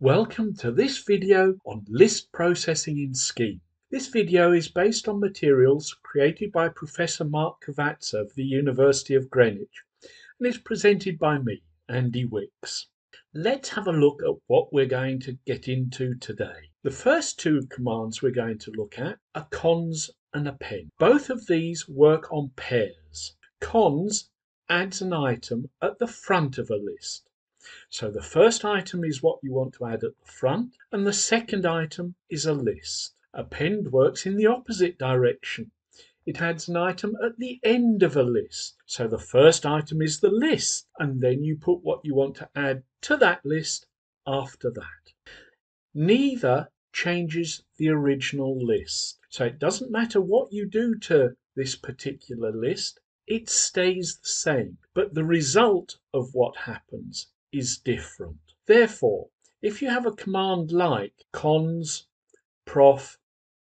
Welcome to this video on list processing in Scheme. This video is based on materials created by Professor Mark Cavazza of the University of Greenwich and is presented by me, Andy Wicks. Let's have a look at what we're going to get into today. The first two commands we're going to look at are cons and append. Both of these work on pairs. Cons adds an item at the front of a list. So the first item is what you want to add at the front, and the second item is a list. Append works in the opposite direction. It adds an item at the end of a list. So the first item is the list, and then you put what you want to add to that list after that. Neither changes the original list. So it doesn't matter what you do to this particular list, it stays the same, but the result of what happens is different. Therefore, if you have a command like cons prof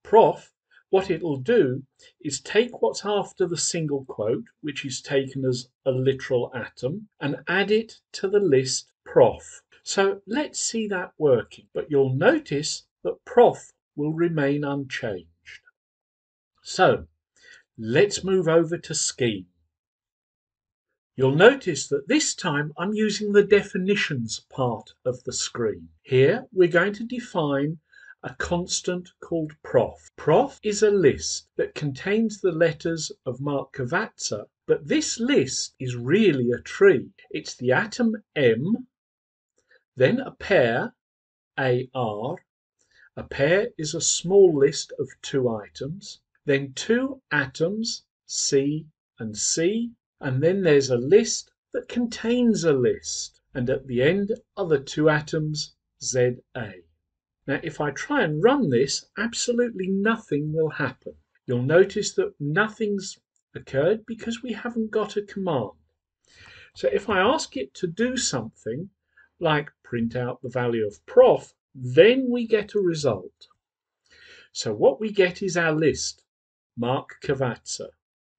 prof, what it'll do is take what's after the single quote, which is taken as a literal atom, and add it to the list prof. So let's see that working, but you'll notice that prof will remain unchanged. So let's move over to scheme. You'll notice that this time I'm using the definitions part of the screen. Here we're going to define a constant called prof. Prof is a list that contains the letters of Mark Cavazza, but this list is really a tree. It's the atom M, then a pair, AR. A pair is a small list of two items, then two atoms, C and C, and then there's a list that contains a list, and at the end are the two atoms ZA. Now if I try and run this, absolutely nothing will happen. You'll notice that nothing's occurred because we haven't got a command. So if I ask it to do something, like print out the value of prof, then we get a result. So what we get is our list, Mark Cavazza.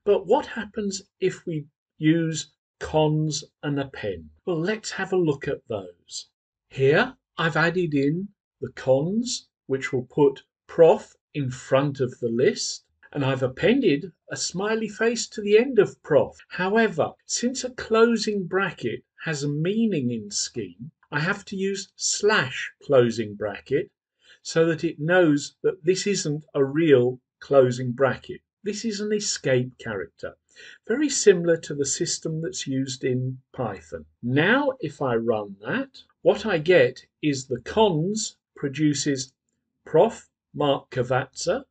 But what happens if we use cons and append? Well, let's have a look at those. Here I've added in the cons, which will put prof in front of the list, and I've appended a smiley face to the end of prof. However, since a closing bracket has a meaning in Scheme, I have to use slash closing bracket so that it knows that this isn't a real closing bracket. This is an escape character, very similar to the system that's used in Python. Now if I run that, what I get is the cons produces prof Mark Cavazza.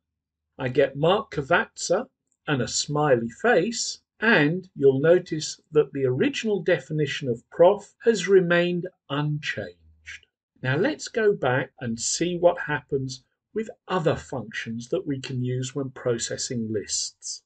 I get Mark Cavazza and a smiley face, and you'll notice that the original definition of prof has remained unchanged. Now let's go back and see what happens with other functions that we can use when processing lists.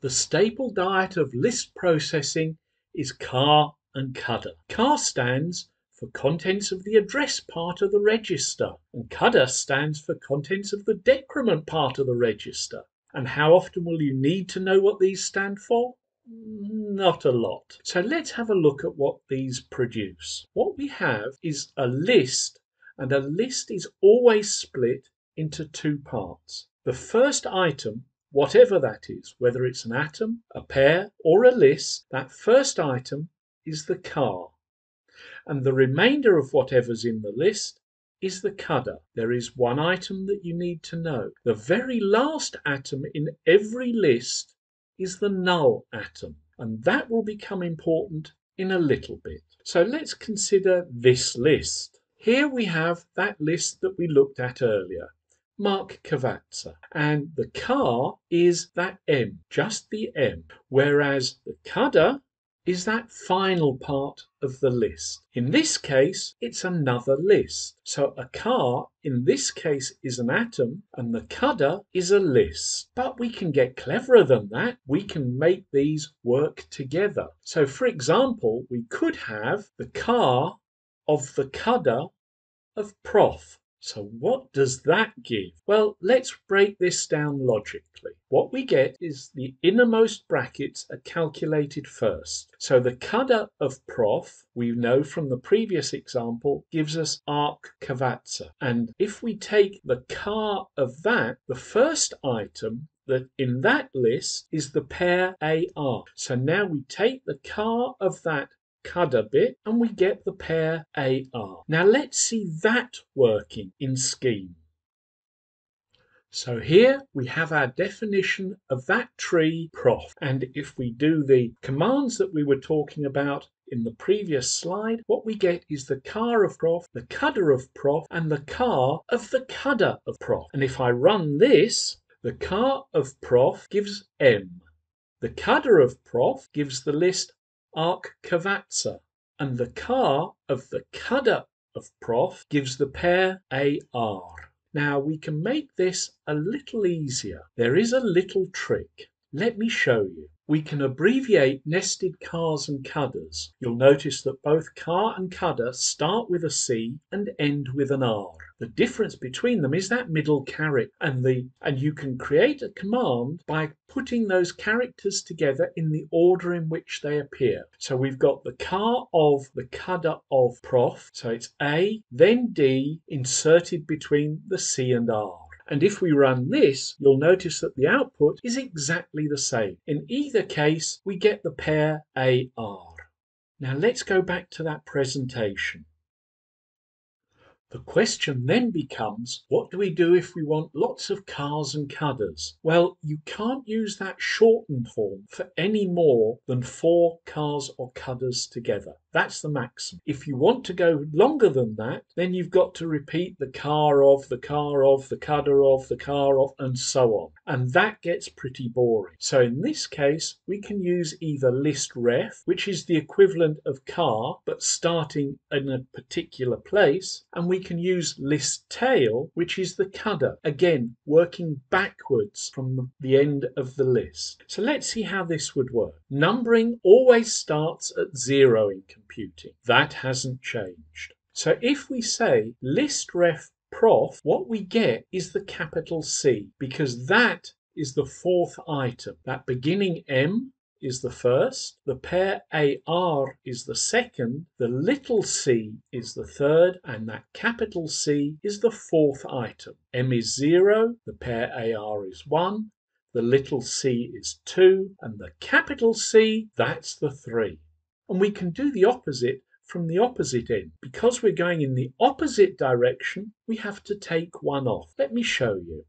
The staple diet of list processing is car and cudder. CAR stands for contents of the address part of the register, and cudder stands for contents of the decrement part of the register. And how often will you need to know what these stand for? Not a lot. So let's have a look at what these produce. What we have is a list and a list is always split into two parts. The first item, whatever that is, whether it's an atom, a pair, or a list, that first item is the car. And the remainder of whatever's in the list is the cudder. There is one item that you need to know. The very last atom in every list is the null atom, and that will become important in a little bit. So let's consider this list. Here we have that list that we looked at earlier, Mark Cavazza, and the car is that M, just the M, whereas the cudder is that final part of the list. In this case, it's another list. So a car in this case is an atom and the cudder is a list. But we can get cleverer than that. We can make these work together. So for example, we could have the car of the cudder of prof. So what does that give? Well, let's break this down logically. What we get is the innermost brackets are calculated first. So the cudder of prof, we know from the previous example, gives us arc cavazza. And if we take the car of that, the first item that in that list is the pair AR. So now we take the car of that cudder bit and we get the pair AR. Now let's see that working in scheme. So here we have our definition of that tree prof. And if we do the commands that we were talking about in the previous slide, what we get is the car of prof, the cudder of prof, and the car of the cudder of prof. And if I run this, the car of prof gives M. The cudder of prof gives the list arc cavazza, and the car of the cudder of prof gives the pair AR. Now we can make this a little easier. There is a little trick. Let me show you. We can abbreviate nested cars and cudders. You'll notice that both car and cudder start with a C and end with an R. The difference between them is that middle character and the and you can create a command by putting those characters together in the order in which they appear. So we've got the car of the cudder of prof, so it's A, then D inserted between the C and R. And if we run this, you'll notice that the output is exactly the same. In either case, we get the pair AR. Now let's go back to that presentation. The question then becomes, what do we do if we want lots of cars and cudders? Well, you can't use that shortened form for any more than four cars or cudders together. That's the maximum. If you want to go longer than that, then you've got to repeat the car of, the car of, the cudder of, the car of, and so on. And that gets pretty boring. So in this case, we can use either list ref, which is the equivalent of car, but starting in a particular place, and we can use list tail, which is the cudder, again, working backwards from the end of the list. So let's see how this would work. Numbering always starts at zero in computing. That hasn't changed. So if we say list ref prof, what we get is the capital C because that is the fourth item. That beginning M is the first, the pair AR is the second, the little c is the third, and that capital C is the fourth item. M is 0, the pair AR is 1, the little c is 2, and the capital C, that's the 3. And we can do the opposite from the opposite end. Because we're going in the opposite direction, we have to take one off. Let me show you.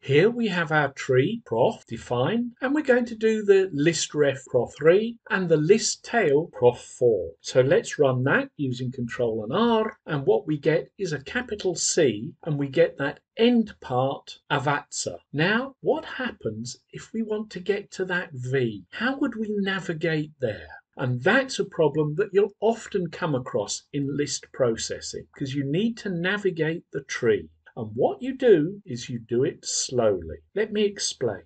Here we have our tree prof defined and we're going to do the list ref prof 3 and the list tail prof 4. So let's run that using control and R and what we get is a capital C and we get that end part avazza. Now what happens if we want to get to that V? How would we navigate there? And that's a problem that you'll often come across in list processing because you need to navigate the tree. And what you do is you do it slowly. Let me explain.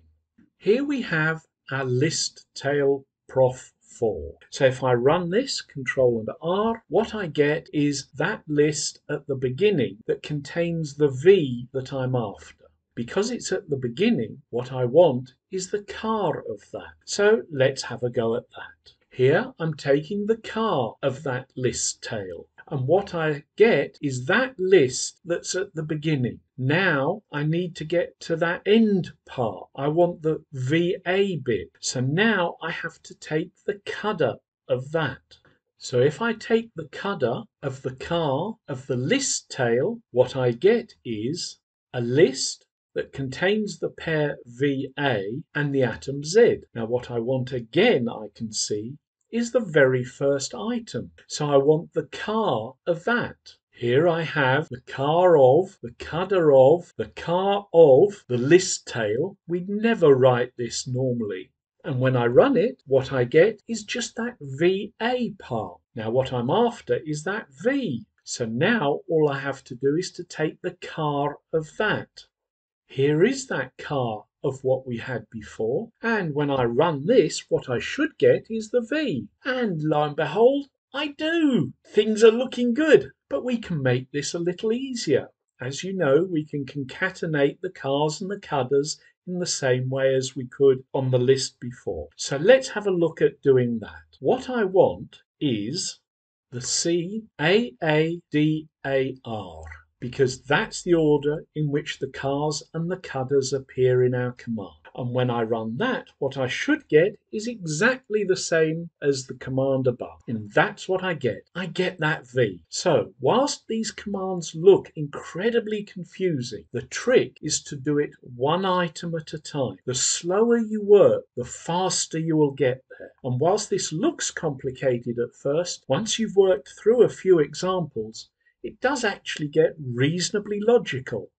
Here we have our list tail prof 4. So if I run this, control and R, what I get is that list at the beginning that contains the V that I'm after. Because it's at the beginning, what I want is the car of that. So let's have a go at that. Here I'm taking the car of that list tail. And what I get is that list that's at the beginning. Now I need to get to that end part. I want the VA bit. So now I have to take the cudder of that. So if I take the cudder of the car of the list tail, what I get is a list that contains the pair VA and the atom Z. Now what I want again I can see is the very first item. So I want the car of that. Here I have the car of, the cudder of, the car of, the list tail. We'd never write this normally. And when I run it, what I get is just that VA part. Now what I'm after is that V. So now all I have to do is to take the car of that. Here is that car of what we had before. And when I run this, what I should get is the V. And lo and behold, I do! Things are looking good! But we can make this a little easier. As you know, we can concatenate the cars and the cudders in the same way as we could on the list before. So let's have a look at doing that. What I want is the C A A D A R because that's the order in which the cars and the cudders appear in our command. And when I run that, what I should get is exactly the same as the command above. And that's what I get. I get that V. So whilst these commands look incredibly confusing, the trick is to do it one item at a time. The slower you work, the faster you will get there. And whilst this looks complicated at first, once you've worked through a few examples, it does actually get reasonably logical.